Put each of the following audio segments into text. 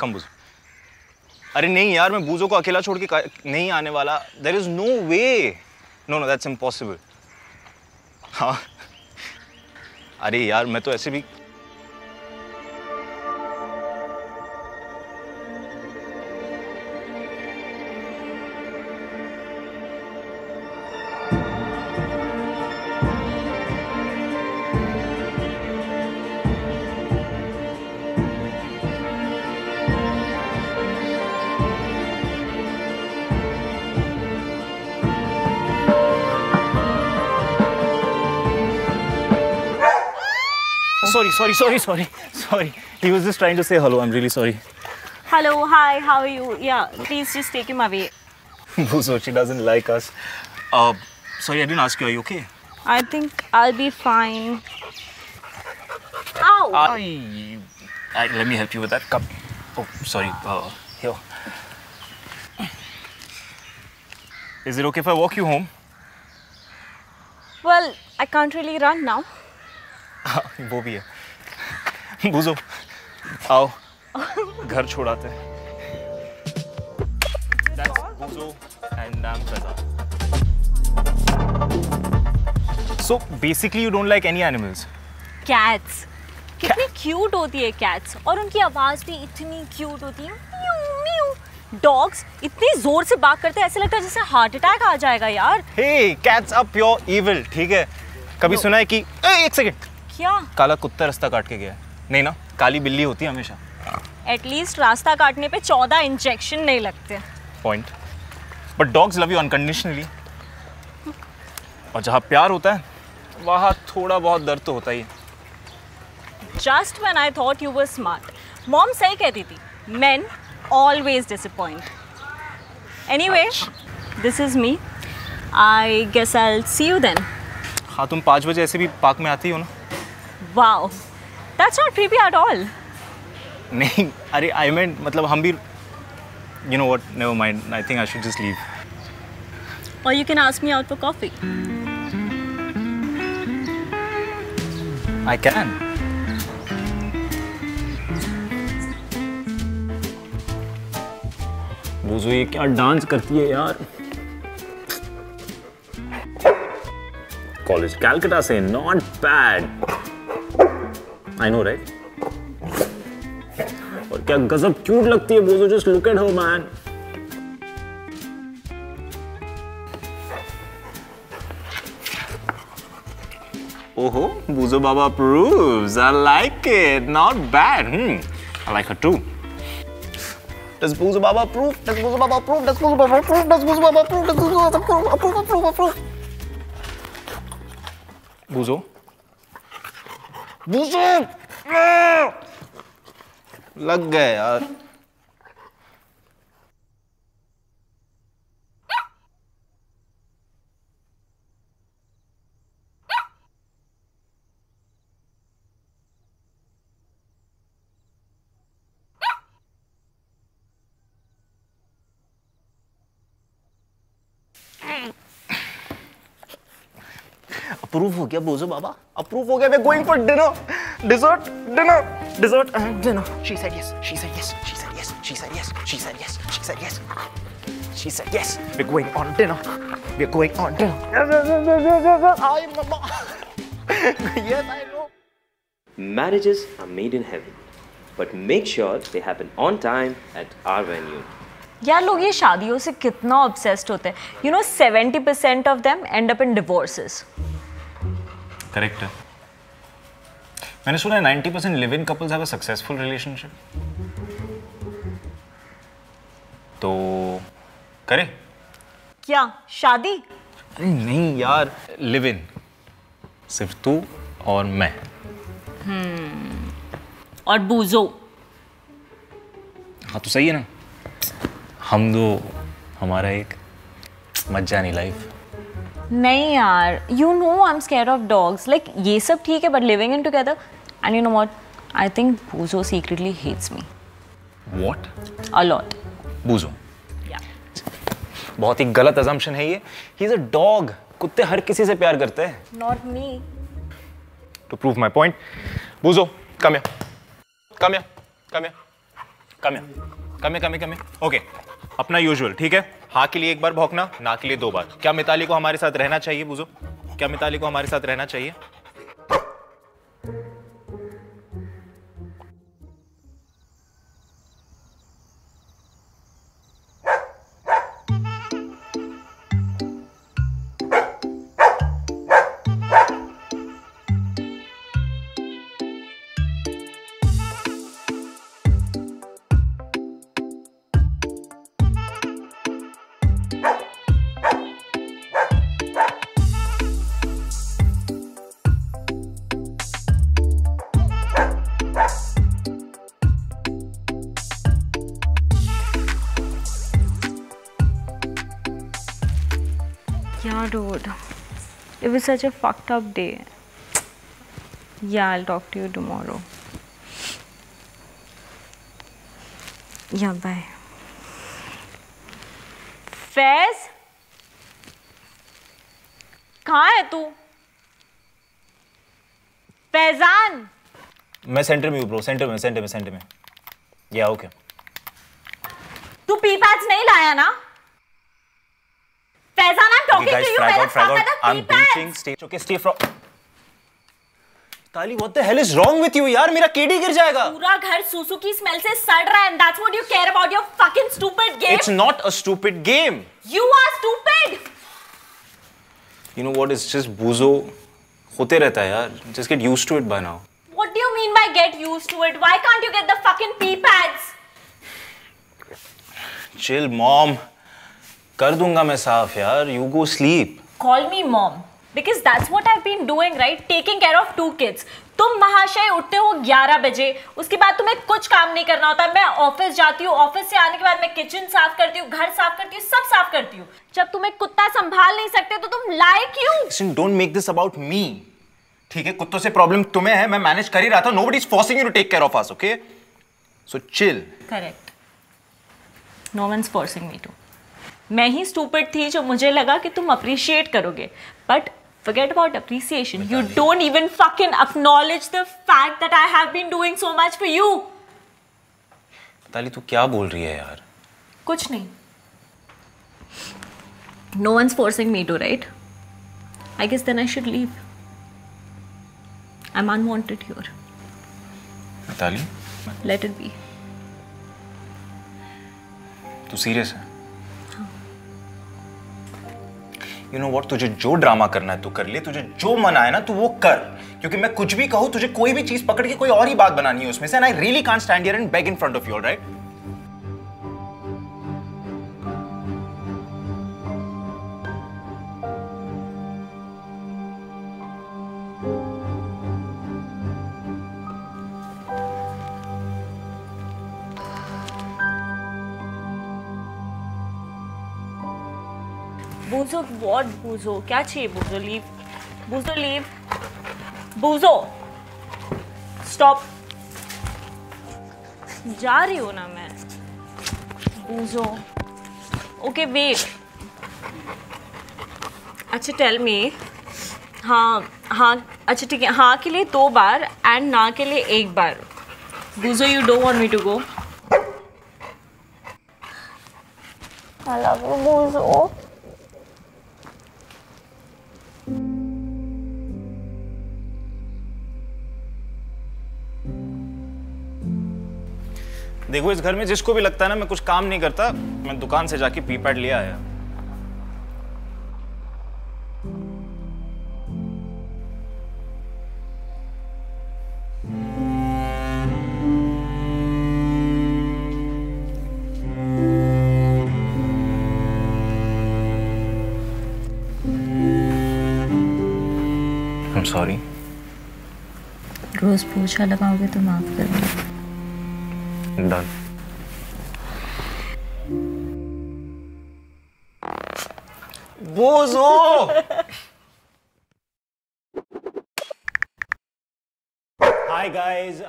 कम बुजू अरे नहीं यार, मैं बूजो को अकेला छोड़ के नहीं आने वाला। There is no way no no that's impossible हाँ। अरे यार, मैं तो ऐसे भी sorry, sorry, sorry, sorry, sorry. He was just trying to say hello. I'm really sorry. Hello, hi, how are you? Yeah, please just take him away. Buzo, she doesn't like us. Uh, sorry, I didn't ask you. Are you okay? I think I'll be fine. Ow! I, I, let me help you with that cup. Oh, sorry. Uh, here. Is it okay if I walk you home? Well, I can't really run now. वो भी है। बुझो आओ घर छोड़ाते हैं। So basically you don't like any animals? Cats. कितनी cute होती है कैट्स और उनकी आवाज़ भी इतनी क्यूट होती है। म्यू म्यू डॉग्स इतनी ज़ोर से बात करते हैं ऐसे लगता है जैसे हार्ट अटैक आ जाएगा यार। Hey cats are pure evil ठीक है? कभी no. सुना है कि ए, एक सेकंड क्या? काला कुत्ता रास्ता काट के गया नहीं ना काली बिल्ली होती है हमेशा। एटलीस्ट रास्ता काटने पे चौदह इंजेक्शन नहीं लगते। Point but dogs love you unconditionally और जहाँ प्यार होता है वहाँ थोड़ा बहुत दर्द तो होता ही है। Just when I thought you were smart mom सही कहती थी men always disappoint. Anyway this is me. I guess i'll see you then. हाँ तुम पाँच बजे ऐसे भी पार्क में आती हो ना? Wow, that's not creepy at all. नहीं अरे आई meant मतलब हम भी you know what never mind I think I should just leave. Or you can ask me out for coffee. I can. बुजो ये क्या डांस करती है यार कॉलेज कैलकटा से not bad I know right और क्या गजब क्यूट लगती है Bujo just look at her man ओहो बुजो बाबा approves I like it not bad hmm I like her too Does Buzo Baba approve? Does Buzo Baba approve? Does Buzo Baba approve? Does Buzo Baba approve? Does Buzo Baba approve? Approve, approve, approve. Buzo? लग गए यार। Approve हो गया Bozo बाबा। Approve हो गया we going for dinner dessert dinner dessert and dinner she said yes she said yes she said yes she said yes she said yes she said yes she said yes we going on dinner we going on dinner I mamma yes I know marriages are made in heaven but make sure they happen on time at our venue यार लोग ये शादियों से कितना obsessed होते हैं। You know seventy percent of them end up in divorces correct है मैंने सुना है ninety percent live in couples have a successful relationship तो करे। क्या? शादी? अरे नहीं यार लिव इन सिर्फ़ तू और मैं। हम्म। और बूजो। हाँ तो सही है ना। हम दो हमारा एक मज्जानी लाइफ नहीं यार you know I am scare of dogs like ये सब ठीक है but living in together and you know what I think Bujo secretly hates me what a lot Bujo बहुत ही गलत अजम्पशन है ये। ही इज़ अ डॉग कुत्ते हर किसी से प्यार करते हैं। Not me to prove my point Bujo come here come here come here come या कम या कम कम ओके अपना यूजुअल ठीक है? हाँ के लिए एक बार भौंकना, ना के लिए दो बार। क्या मिताली को हमारे साथ रहना चाहिए बुझो क्या मिताली को हमारे साथ रहना चाहिए? Yeah, dude. It was such a fucked up day. Yeah, I'll talk to you tomorrow. Yeah, bye. Faiz कहाँ है तू फैजान मैं सेंटर में हूँ ब्रो सेंटर में सेंटर में सेंटर में या ओके तू पी पैड्स नहीं लाया ना am talking guys to you frag out frag out I'm pads stay okay stay from ताली what the hell is wrong with you यार मेरा केडी गिर जाएगा पूरा घर सुसु की स्मेल से सड़ रहा है and that's what you care about your fucking stupid game it's not a stupid game you are stupid you know what it's just boozo होते रहता है यार just get used to it by now what do you mean by get used to it why can't you get the fucking pee pads chill mom कर दूँगा मैं साफ़ यार you go sleep. Call me mom because that's what I've been doing right? Taking care of two kids. तुम महाशय उठते हो 11 बजे उसके बाद तुम्हें कुछ काम नहीं करना होता। मैं ऑफ़िस जाती हूँ ऑफ़िस से आने के बाद मैं किचन साफ़ करती हूँ घर साफ़ करती हूँ सब साफ़ करती हूँ। जब तुम एक कुत्ता संभाल नहीं सकते तो तुम लाए क्यों? Don't make this about me. ठीक है कुत्तों से प्रॉब्लम तुम्हें है मैं मैनेज कर ही रहा था nobody is forcing you to take care of us okay? So chill. Correct no one's forcing me to मैं ही स्टूपिड थी जो मुझे लगा कि तुम अप्रिशिएट करोगे. But forget about appreciation you don't even fucking acknowledge the fact that I have been doing so much for you ताली तू क्या बोल रही है यार? कुछ नहीं. No one forcing me to right I guess then I should leave I am unwanted your ताली? लेट इट बी तू सीरियस है? यू नो वॉट तुझे जो ड्रामा करना है, तू कर ले। तुझे जो मन आए ना, तू वो कर। क्योंकि मैं कुछ भी कहूँ, तुझे कोई भी चीज़ पकड़ के कोई और ही बात बनानी है उसमें से and I really can't stand and beg in front of your right Bujo what Bujo क्या चाहिए Bujo leave Bujo leave Bujo stop जा रही हूँ ना मैं। बूजो ओके वेट अच्छा टेल मी हाँ हाँ अच्छा ठीक है। हाँ के लिए दो बार एंड ना के लिए एक बार। Bujo you don't want me to go I love you Bujo देखो इस घर में जिसको भी लगता है ना मैं कुछ काम नहीं करता। मैं दुकान से जाके पी पैड ले आया। सॉरी रोज पूछा लगाओगे तो माफ़ कर दो। Done. Bozo! Hi guys.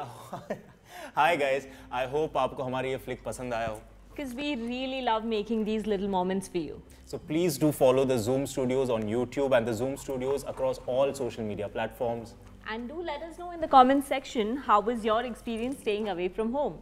Hi guys. I hope आपको हमारी ये flick पसंद आया हो. Because we really love making these little moments for you. So please do follow the Zoom Studios on YouTube and the Zoom Studios across all social media platforms. And do let us know in the comments section how was your experience staying away from home.